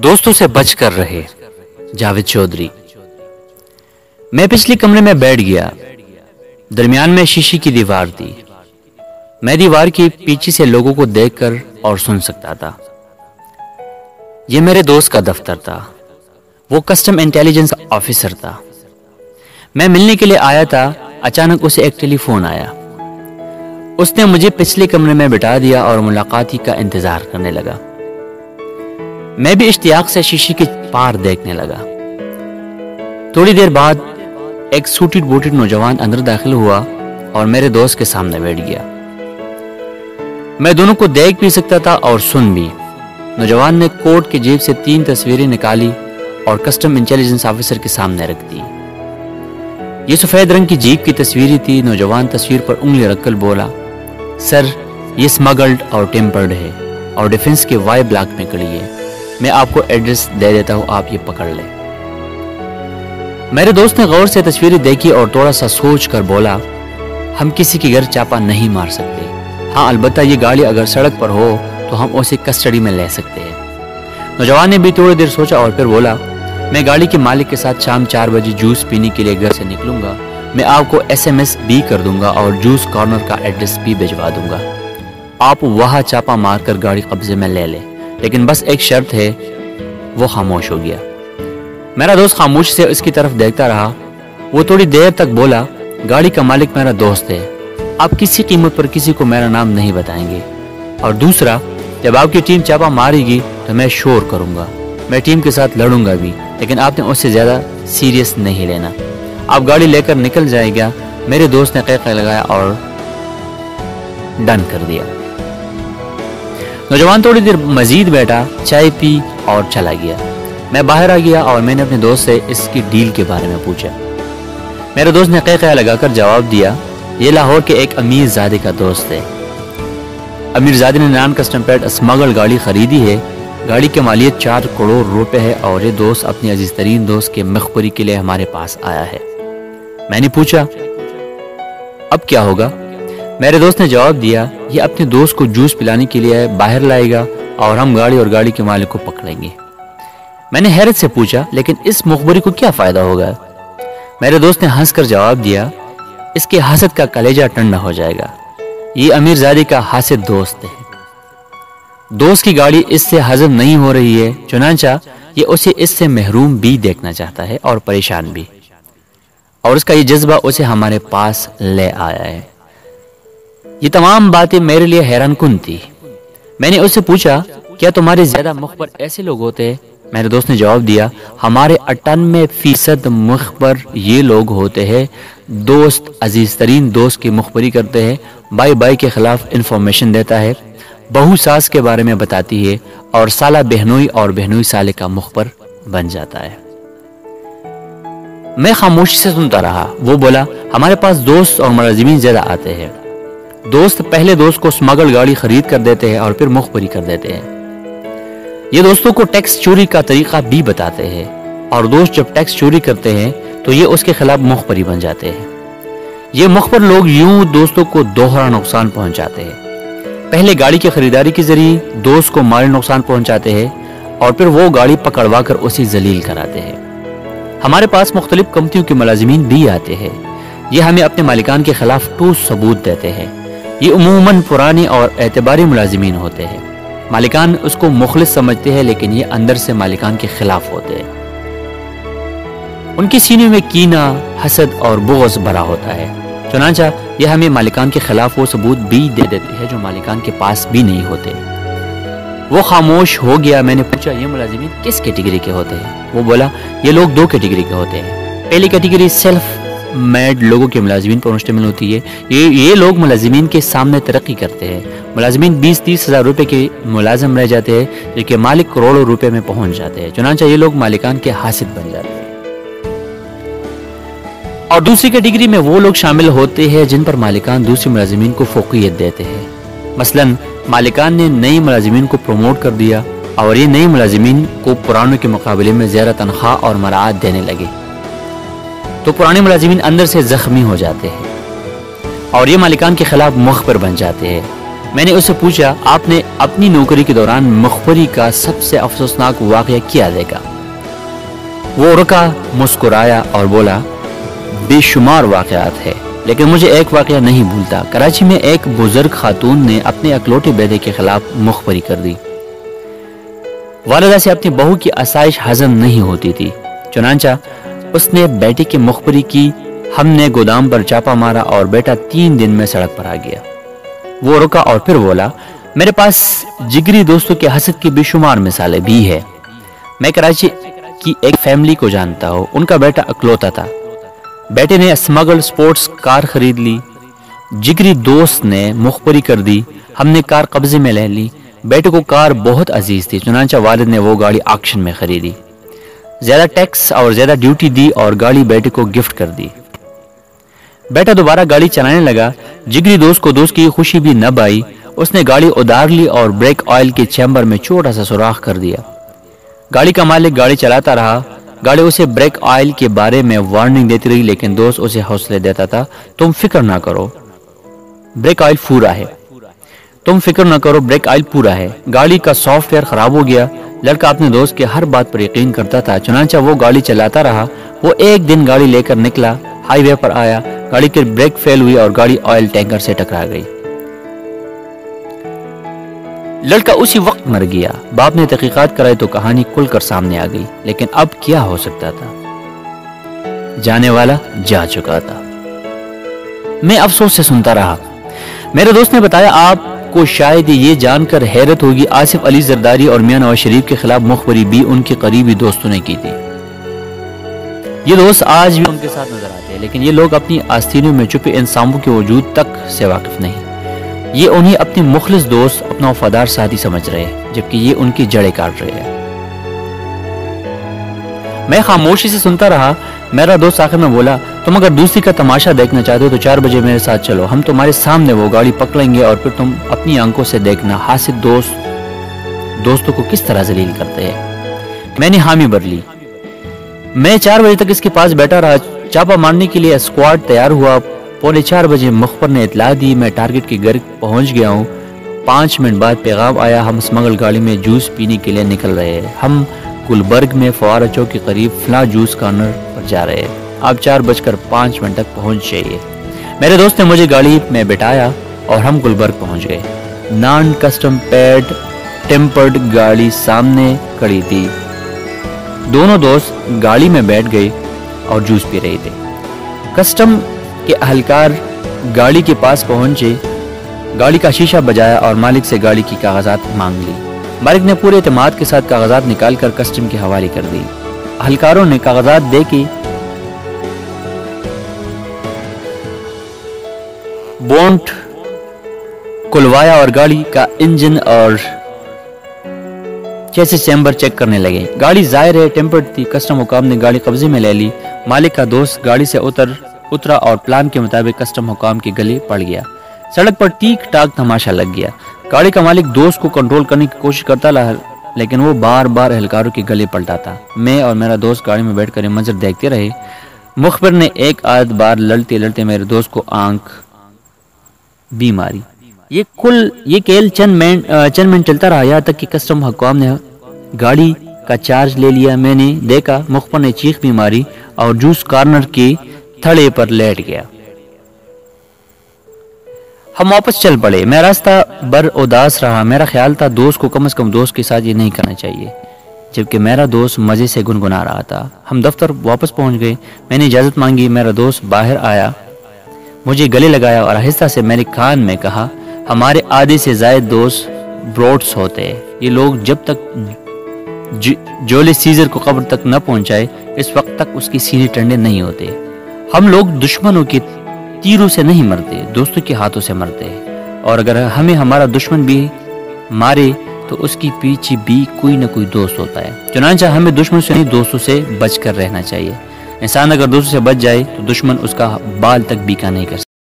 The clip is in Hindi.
दोस्तों से बच कर रहे, जावेद चौधरी। मैं पिछले कमरे में बैठ गया, दरमियान में शीशी की दीवार थी। मैं दीवार के पीछे से लोगों को देखकर और सुन सकता था। यह मेरे दोस्त का दफ्तर था। वो कस्टम इंटेलिजेंस ऑफिसर था। मैं मिलने के लिए आया था, अचानक उसे एक टेलीफोन आया। उसने मुझे पिछले कमरे में बिठा दिया और मुलाकाती का इंतज़ार करने लगा। मैं भी इश्तियाक से शीशी के पार देखने लगा। थोड़ी देर बाद एक सूटेड बूटेड नौजवान अंदर दाखिल हुआ और मेरे दोस्त के सामने बैठ गया। मैं दोनों को देख भी सकता था और सुन भी। नौजवान ने कोर्ट के जेब से तीन तस्वीरें निकाली और कस्टम इंटेलिजेंस ऑफिसर के सामने रख दी। ये सफ़ेद रंग की जीप की तस्वीर थी। नौजवान तस्वीर पर उंगली रखकर बोला, सर, ये स्मगल्ड और टेम्पर्ड है और डिफेंस के वाई ब्लॉक में खड़ी है। मैं आपको एड्रेस दे देता हूँ, आप ये पकड़ लें। मेरे दोस्त ने गौर से तस्वीरें देखी और थोड़ा सा सोच कर बोला, हम किसी के घर चापा नहीं मार सकते। हाँ अलबत्ता ये गाड़ी अगर सड़क पर हो तो हम उसे कस्टडी में ले सकते हैं। नौजवान ने भी थोड़ी देर सोचा और फिर बोला, मैं गाड़ी के मालिक के साथ शाम चार बजे जूस पीने के लिए घर से निकलूँगा। मैं आपको एसएमएस भी कर दूँगा और जूस कॉर्नर का एड्रेस भी भिजवा दूँगा। आप वहाँ चापा मारकर गाड़ी कब्जे में ले लें। लेकिन बस एक शर्त है, वो खामोश हो गया। मेरा दोस्त खामोश से उसकी तरफ़ देखता रहा। वो थोड़ी देर तक बोला, गाड़ी का मालिक मेरा दोस्त है। आप किसी कीमत पर किसी को मेरा नाम नहीं बताएँगे। और दूसरा, जब आपकी टीम चापा मारेगी तो मैं शोर करूँगा। मैं टीम के साथ लड़ूँगा भी, लेकिन आपने उससे ज़्यादा सीरियस नहीं लेना। आप गाड़ी लेकर निकल जाएगा। मेरे दोस्त ने कह लगाया और डन कर दिया। नौजवान थोड़ी देर मजीद बैठा, चाय पी और चला गया। मैं बाहर आ गया और मैंने अपने दोस्त से इसकी डील के बारे में पूछा। मेरे दोस्त ने कह लगाकर जवाब दिया, ये लाहौर के एक अमीर जादे का दोस्त है। अमीर जादे ने नॉन कस्टम पेड स्मगल गाड़ी खरीदी है। गाड़ी की मालियत चार करोड़ रुपए है और ये दोस्त अपने अज़ीज़ तरीन दोस्त के मखबरी के लिए हमारे पास आया है। मैंने पूछा, अब क्या होगा? मेरे दोस्त ने जवाब दिया, ये अपने दोस्त को जूस पिलाने के लिए बाहर लाएगा और हम गाड़ी और गाड़ी के मालिक को पकड़ेंगे। मैंने हैरत से पूछा, लेकिन इस मुखबरी को क्या फ़ायदा होगा? मेरे दोस्त ने हंसकर जवाब दिया, इसके हसद का कलेजा ठंडा हो जाएगा। ये अमीर जादी का हासिद दोस्त है। दोस्त की गाड़ी इससे हजम नहीं हो रही है, चुनाचा ये उसे इससे महरूम भी देखना चाहता है और परेशान भी। और उसका ये जज्बा उसे हमारे पास ले आया है। ये तमाम बातें मेरे लिए हैरान कन थी। मैंने उससे पूछा, क्या तुम्हारे ज़्यादा मुखबर ऐसे लोग होते? हैं मेरे दोस्त ने जवाब दिया, हमारे अट्ठानवे फ़ीसद मुखबर ये लोग होते हैं। दोस्त अज़ीज़ तरीन दोस्त की मुखबरी करते हैं, बाई बाई के खिलाफ इंफॉर्मेशन देता है, बहु सास के बारे में बताती है और साला बहनोई और बहनोई साले का मुखबर बन जाता है। मैं खामोशी से सुनता रहा। वो बोला, हमारे पास दोस्त और मुलाजिमीन ज़्यादा आते हैं। दोस्त पहले दोस्त को स्मगल गाड़ी खरीद कर देते हैं और फिर मुखबरी कर देते हैं। ये दोस्तों को टैक्स चोरी का तरीका भी बताते हैं और दोस्त जब टैक्स चोरी करते हैं तो ये उसके खिलाफ मुखबरी बन जाते हैं। ये मुखबर लोग यूँ दोस्तों को दोहरा नुकसान पहुंचाते हैं। पहले गाड़ी की खरीदारी के ज़रिए दोस्त को माली नुकसान पहुंचाते हैं और फिर वो गाड़ी पकड़वा कर उसे जलील कराते हैं। हमारे पास मुख्तलिफ़ कंपनियों के मुलाजमीन भी आते हैं। ये हमें अपने मालिकान के खिलाफ ठोस सबूत देते हैं। ये उमूमन पुराने और एतबारी मुलाजमीन होते हैं। मालिकान उसको मुखलिस समझते हैं, लेकिन ये अंदर से मालिकान के खिलाफ होते हैं। उनके सीने में कीना, हसद और बोगस भरा होता है। चुनाचा यह हमें मालिकान के खिलाफ वो सबूत भी दे देती है जो मालिकान के पास भी नहीं होते। वो खामोश हो गया, मैंने पूछा, ये मुलाजिमीन किस कैटेगरी के होते हैं? वो बोला, ये लोग दो कैटेगरी के होते हैं। पहली कैटेगरी सेल्फ मेड लोगों के मुलाजमीन पर मुश्तमिल होती है। ये ये लोग मुलाजमीन के सामने तरक्की करते हैं। मुलाजमीन बीस तीस हज़ार रुपये के मुलाजम रह जाते हैं जिनके मालिक करोड़ों रुपये में पहुँच जाते हैं। चुनाचा ये लोग मालिकान के हासिल बन जाते हैं। और दूसरी कैटेगरी में वो लोग शामिल होते हैं, जिन पर मालिकान दूसरे मुलाजमीन को फोकियत देते हैं। मसलन, मालिकान ने नए मुलाजमीन को प्रमोट कर दिया, और ये नए मुलाजमीन को पुरानों के मुकाबले में ज़्यादा तनख्वाह और मराहत देने लगे। तो पुराने मुलाजिमीन अंदर से जख्मी हो जाते हैं। और ये मालिकान के खिलाफ मुखबर बन जाते हैं। मैंने उससे पूछा, आपने अपनी नौकरी के दौरान मखबरी का सबसे अफसोसनाक वाक़ किया देखा? वो रुका, मुस्कुराया और बोला, बेशुमार वाक़ात है, लेकिन मुझे एक वाक़ नहीं भूलता। कराची में एक बुज़ुर्ग खातून ने अपने अकलौटे बेदे के खिलाफ मुखबरी कर दी। वालदा से अपनी बहू की आसाइश हजम नहीं होती थी। चुनाचा उसने बेटी की मुखबरी की, हमने गोदाम पर चापा मारा और बेटा तीन दिन में सड़क पर आ गया। वो रुका और फिर बोला, मेरे पास जिगरी दोस्तों के हसद की बेशुमार मिसालें भी है। मैं कराची की एक फैमिली को जानता हूँ, उनका बेटा अकलौता था। बेटे ने स्मगल स्पोर्ट्स कार खरीद ली, जिगरी दोस्त ने मुखबरी कर दी, हमने कार कब्जे में ले ली। बेटे को कार बहुत अज़ीज़ थी, चुनाचा वालिद ने वो गाड़ी ऑक्शन में खरीदी। ज़्यादा टैक्स और ज़्यादा ड्यूटी दी और गाड़ी बेटे को गिफ्ट कर दी। बेटा दोबारा गाड़ी चलाने लगा। जिगरी दोस्त को दोस्त की खुशी भी न आई उसने गाड़ी उधार ली और ब्रेक ऑयल के चैम्बर में छोटा सा सुराख कर दिया। गाड़ी का मालिक गाड़ी चलाता रहा। गाड़ी उसे ब्रेक ऑयल के बारे में वार्निंग देती रही, लेकिन दोस्त उसे हौसले देता था, तुम फ़िक्र ना करो। ब्रेक ऑयल फूरा है। तुम फ़िक्र ना करो, ब्रेक ऑयल पूरा है। गाड़ी का सॉफ्टवेयर खराब हो गया। लड़का अपने दोस्त के हर बात पर यकीन करता था। चुनाचा वो गाड़ी चलाता रहा। वो एक दिन गाड़ी लेकर निकला। हाईवे पर आया। गाड़ी की ब्रेक फेल हुई और गाड़ी ऑयल टैंकर से टकरा गई। लड़का उसी वक्त मर गया। बाप ने तहकीकात कराई तो कहानी खुलकर सामने आ गई। लेकिन अब क्या हो सकता था? जाने वाला जा चुका था। मैं अफसोस से सुनता रहा। मेरे दोस्त ने बताया आपको शायद ये जानकर हैरत होगी, आसिफ अली जरदारी और मियाँ नवाज़ शरीफ के खिलाफ मुखबरी भी उनके करीबी दोस्तों ने की थी। ये दोस्त आज भी उनके साथ नज़र आते हैं, लेकिन ये लोग अपनी आस्तीनों में छुपे इंसानों के वजूद तक से वाकिफ नहीं। ये उन्हें अपने मुखलिस दोस्त, अपना वफादार साथी समझ रहे हैं, जबकि ये उनकी जड़ें काट रहे हैं। मैं खामोशी से सुनता रहा मेरा दोस्त आखिर में बोला, तुम अगर दूसरी का तमाशा देखना चाहते हो तो चार बजे मेरे साथ चलो। हम तुम्हारे सामने वो गाड़ी पकड़ेंगे और फिर तुम अपनी आँखों से देखना। हासिल दोस्त, दोस्तों को किस तरह जलील करते हैं? मैंने हामी भर ली। मैं चार बजे तक इसके पास बैठा रहा। चापा मारने के लिए स्क्वाड तैयार हुआ। पौने चार बजे मुखबर ने इतला दी। मैं टारगेट के घर पहुँच गया हूँ। पाँच मिनट बाद पैगाम आया। हम स्मगल गाड़ी में जूस पीने के लिए निकल रहे हैं। हम गुलबर्ग में फवारा चौक के करीब फ्ला जूस कॉर्नर पर जा रहे आप चार बजकर पाँच मिनट तक पहुँच जाइए। मेरे दोस्त ने मुझे गाड़ी में बिठाया और हम गुलबर्ग पहुँच गए। नॉन कस्टम पैड टेम्पर्ड गाड़ी सामने खड़ी थी। दोनों दोस्त गाड़ी में बैठ गए और जूस पी रहे थे। कस्टम के अहलकार गाड़ी के पास पहुँचे। गाड़ी का शीशा बजाया और मालिक से गाड़ी की कागजात मांग ली। मालिक ने पूरे अतमाद के साथ कागजात निकालकर कस्टम के हवाले कर दी। अहलकारों ने कागजात दे बोंट खुलवाया और गाड़ी का इंजन और कैसे चैम्बर चेक करने लगे। गाड़ी ज़ाहिर है, टेम्पर्ड थी। कस्टम हुकाम ने गाड़ी कब्जे में ले ली। मालिक का दोस्त गाड़ी से उतर, उतरा और प्लान के मुताबिक कस्टम हुकाम के गले पड़ गया। सड़क पर टीक टाक तमाशा लग गया। गाड़ी का मालिक दोस्त को कंट्रोल करने की कोशिश करता रहा, लेकिन वो बार बार एहलकारों के गले पलटा था मैं और मेरा दोस्त गाड़ी में बैठकर मंजर देखते रहे। मुखबिर ने एक आध बार लड़ते लड़ते मेरे दोस्त को आँख भी मारी। ये कुल, ये केल चंद मिनट चंद मिनट चलता रहा, यहाँ तक कि कस्टम हुकाम ने गाड़ी का चार्ज ले लिया। मैंने देखा, मुखबर ने चीख भी मारी और जूस कॉर्नर के थड़े पर लेट गया। हम वापस चल पड़े। मैं रास्ता बर उदास रहा। मेरा ख्याल था दोस्त को कम से कम दोस्त के साथ ये नहीं करना चाहिए, जबकि मेरा दोस्त मज़े से गुनगुना रहा था। हम दफ्तर वापस पहुँच गए। मैंने इजाज़त मांगी। मेरा दोस्त बाहर आया। मुझे गले लगाया और आहिस्ता से मेरे कान में कहा, हमारे आधे से जायद दोस्त ब्रोड्स होते। हैं ये लोग जब तक जोले सीजर को कब्र तक न पहुँचाए, इस वक्त तक उसकी सीने टंडे नहीं होते। हम लोग दुश्मनों के तीरों से नहीं मरते, दोस्तों के हाथों से मरते हैं। और अगर हमें हमारा दुश्मन भी मारे तो उसकी पीछे भी कोई ना कोई दोस्त होता है। चुनाचा हमें दुश्मन से नहीं, दोस्तों से बचकर रहना चाहिए। इंसान अगर दोस्तों से बच जाए तो दुश्मन उसका बाल तक बीका नहीं कर